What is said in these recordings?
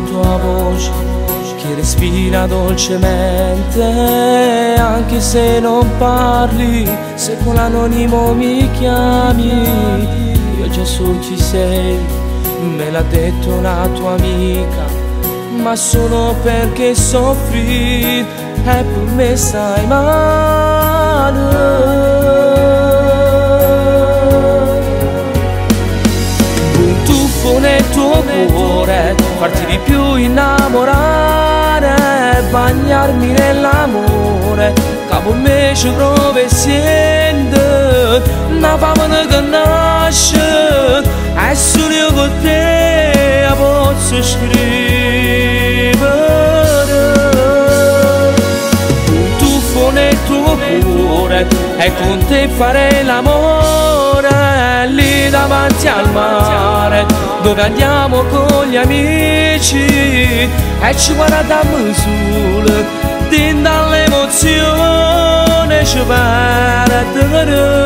la tua voce che respira dolcemente, anche se non parli, se con l'anonimo mi chiami, io Gesù ci sei, me l'ha detto una tua amica, ma solo perché soffri e per me stai male. farti di più innamorare, bagnarmi nell'amore, capo me ci prove siente, una fame che nasce, e solo io con te posso scrivere. Un tuffo nel tuo cuore, e con te fare l'amore, lì davanti al mare dove andiamo con gli amici? E ci guardiamo solo dentro all'emozione ci perdere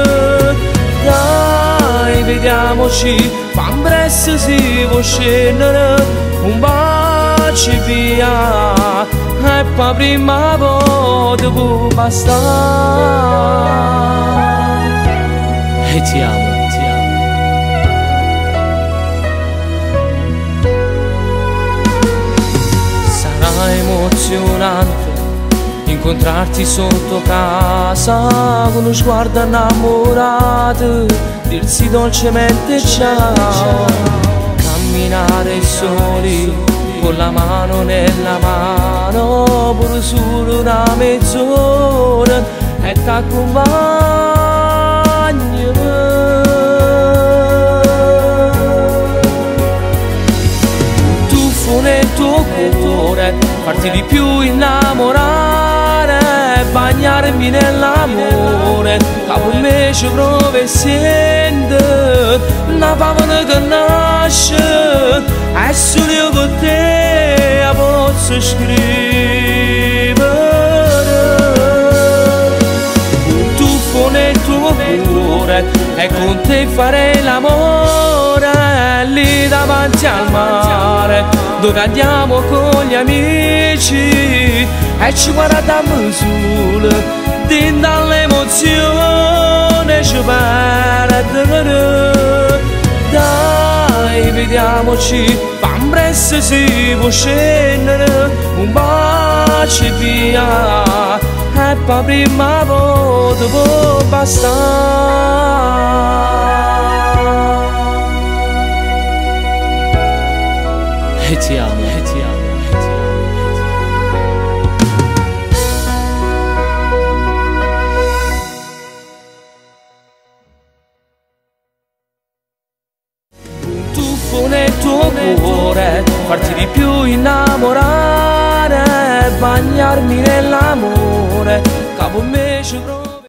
dai vediamoci quando presto si può scendere. Un bacio via. E poi prima volta può bastare e ti amo emozionante incontrarti sotto casa con uno sguardo innamorato, dirsi dolcemente ciao, camminare soli con la mano nella mano, pure solo una mezz'ora e t'accompagno. Farti di più innamorare, bagnarmi nell'amore, capo ci prove sente, una favola che nasce, e solo io con te posso scrivere. Un tuffo nel tuo cuore, e con te farei l'amore, lì davanti al mare dove andiamo con gli amici e ci guardiamo solo dentro all'emozione ci perdere dai vediamoci pan presto si può scendere un bacio via. E poi prima volta può bastare farti di più innamorare, bagnarmi nell'amore, capo me ci